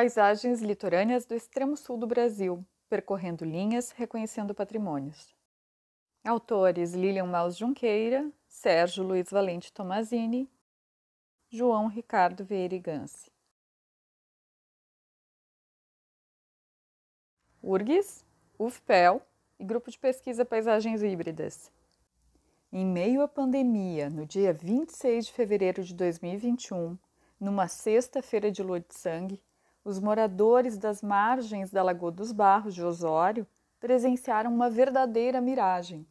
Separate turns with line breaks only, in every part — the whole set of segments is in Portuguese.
Paisagens litorâneas do extremo sul do Brasil, percorrendo linhas, reconhecendo patrimônios. Autores Lilian Maus Junqueira, Sérgio Luiz Valente Tomazini, João Ricardo Vieira Gance. URGS, UFPEL e Grupo de Pesquisa Paisagens Híbridas. Em meio à pandemia, no dia 26 de fevereiro de 2021, numa sexta-feira de lua de sangue, os moradores das margens da Lagoa dos Barros de Osório presenciaram uma verdadeira miragem.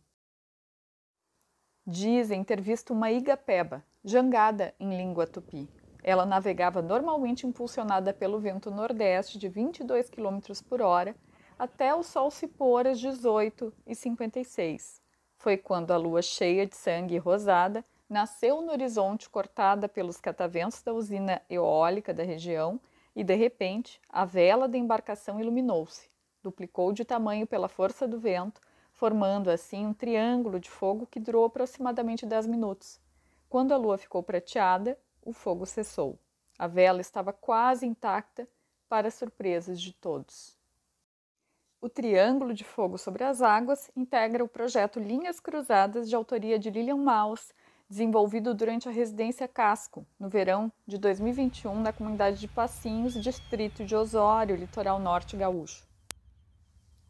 Dizem ter visto uma igapeba, jangada em língua tupi. Ela navegava normalmente impulsionada pelo vento nordeste de 22 km por hora até o sol se pôr às 18h56. Foi quando a lua cheia de sangue e rosada nasceu no horizonte cortada pelos cataventos da usina eólica da região e, de repente, a vela da embarcação iluminou-se, duplicou de tamanho pela força do vento, formando assim um triângulo de fogo que durou aproximadamente 10 minutos. Quando a lua ficou prateada, o fogo cessou. A vela estava quase intacta, para surpresas de todos. O Triângulo de Fogo sobre as Águas integra o projeto Linhas Cruzadas de autoria de Lilian Maus, desenvolvido durante a residência Casco, no verão de 2021, na comunidade de Passinhos, distrito de Osório, litoral norte gaúcho.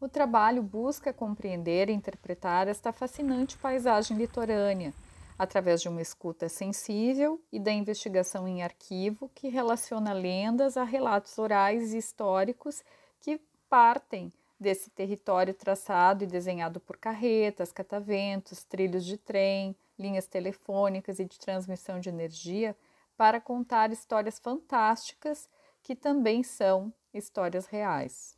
O trabalho busca compreender e interpretar esta fascinante paisagem litorânea, através de uma escuta sensível e da investigação em arquivo que relaciona lendas a relatos orais e históricos que partem desse território traçado e desenhado por carretas, cataventos, trilhos de trem, linhas telefônicas e de transmissão de energia para contar histórias fantásticas que também são histórias reais.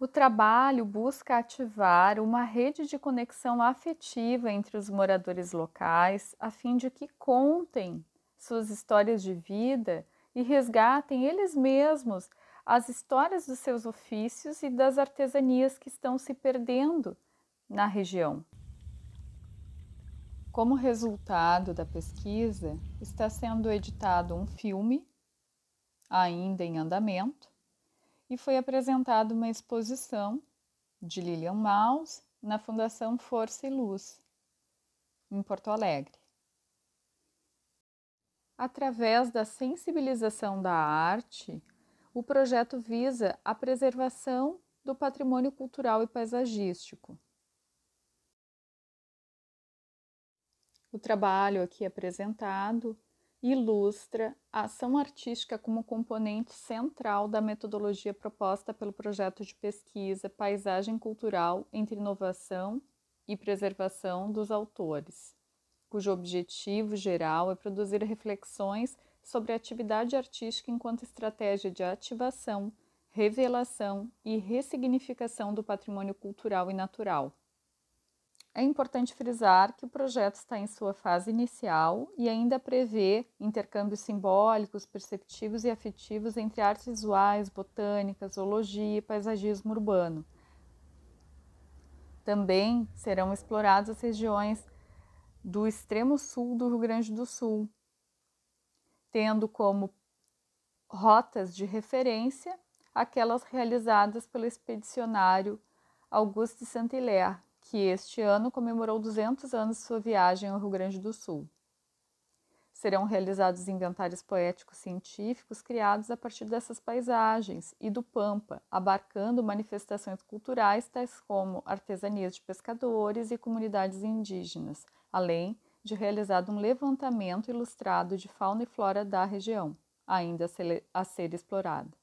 O trabalho busca ativar uma rede de conexão afetiva entre os moradores locais, a fim de que contem suas histórias de vida e resgatem eles mesmos as histórias dos seus ofícios e das artesanias que estão se perdendo na região. Como resultado da pesquisa, está sendo editado um filme, ainda em andamento, e foi apresentada uma exposição de Lilian Maus na Fundação Força e Luz, em Porto Alegre. Através da sensibilização da arte, o projeto visa a preservação do patrimônio cultural e paisagístico O trabalho aqui apresentado ilustra a ação artística como componente central da metodologia proposta pelo projeto de pesquisa Paisagem Cultural entre Inovação e Preservação dos Autores, cujo objetivo geral é produzir reflexões sobre a atividade artística enquanto estratégia de ativação, revelação e ressignificação do patrimônio cultural e natural é importante frisar que o projeto está em sua fase inicial e ainda prevê intercâmbios simbólicos, perceptivos e afetivos entre artes visuais, botânica, zoologia e paisagismo urbano. Também serão exploradas as regiões do extremo sul do Rio Grande do Sul, tendo como rotas de referência aquelas realizadas pelo expedicionário Auguste Saint-Hilaire, que este ano comemorou 200 anos de sua viagem ao Rio Grande do Sul. Serão realizados inventários poéticos científicos criados a partir dessas paisagens e do Pampa, abarcando manifestações culturais tais como artesanias de pescadores e comunidades indígenas, além de realizado um levantamento ilustrado de fauna e flora da região, ainda a ser explorada.